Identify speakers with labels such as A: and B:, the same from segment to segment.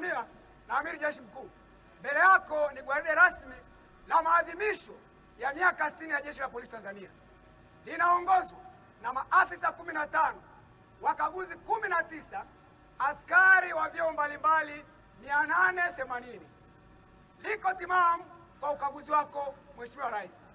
A: Tanzania na Amiri Jeshi Mkuu. Mbele yako ni gwaride rasmi la maadhimisho ya miaka 60 ya Jeshi la Polisi Tanzania. Linaongozwa na maafisa 15, wakaguzi 19, askari wa vyeo mbalimbali 880. Liko timamu kwa ukaguzi wako Mheshimiwa Rais.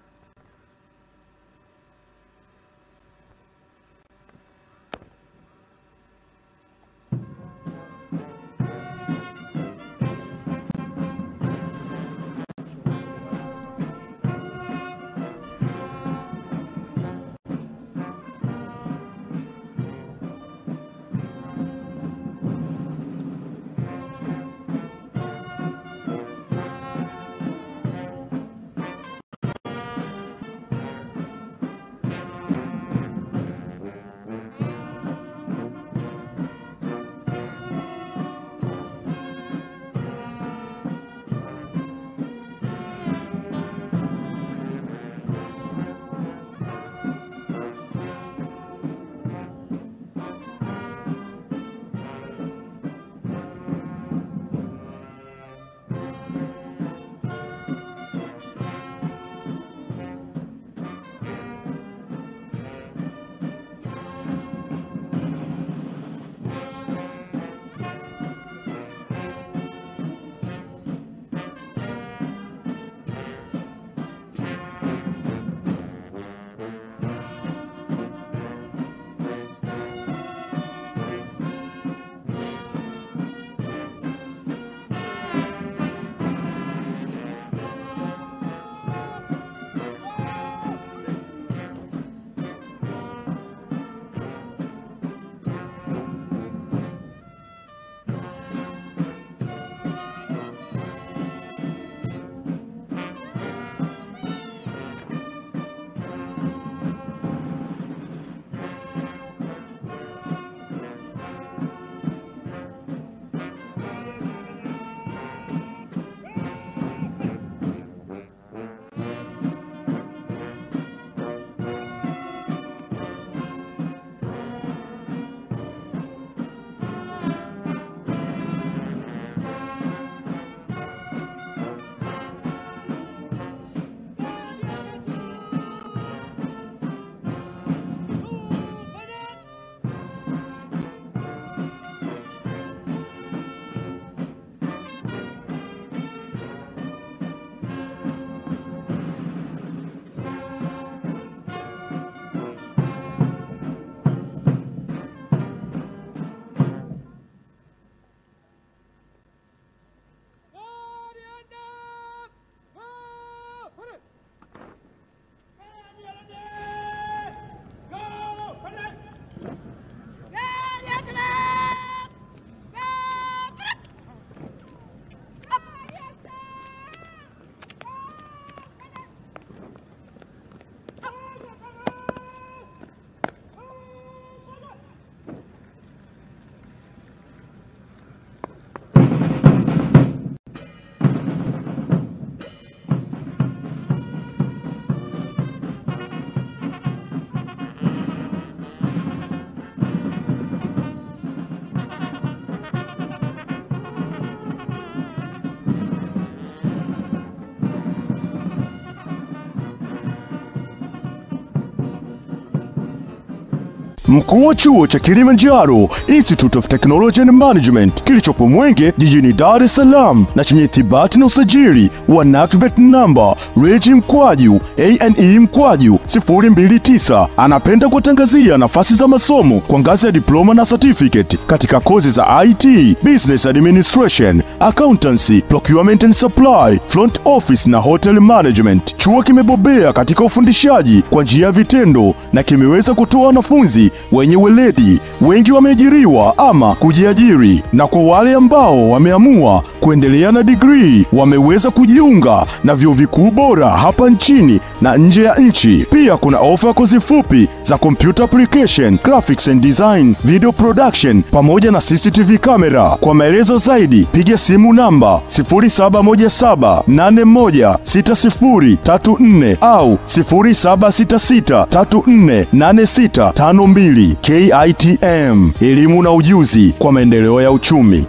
B: Mkuu wa chuo cha Kilimanjaro Institute of Technology and Management kilichopo Mwenge jijini Dar es Salaam na chenye ithibati na usajili wa NACVET namba reji mkwaju ane mkwaju 029 anapenda kuwatangazia nafasi za masomo kwa ngazi ya diploma na certificate katika kozi za IT, Business Administration, Accountancy, Procurement and Supply, Front Office na Hotel Management. Chuo kimebobea katika ufundishaji kwa njia ya vitendo na kimeweza kutoa wanafunzi wenye weledi. Wengi wameajiriwa ama kujiajiri, na kwa wale ambao wameamua kuendelea na digrii wameweza kujiunga na vyuo vikuu bora hapa nchini na nje ya nchi. Pia kuna ofa ya kozi fupi za computer application, graphics and design, video production pamoja na CCTV camera. Kwa maelezo zaidi piga simu namba 0717816034 au 0766348652. KITM, elimu na ujuzi kwa maendeleo ya uchumi.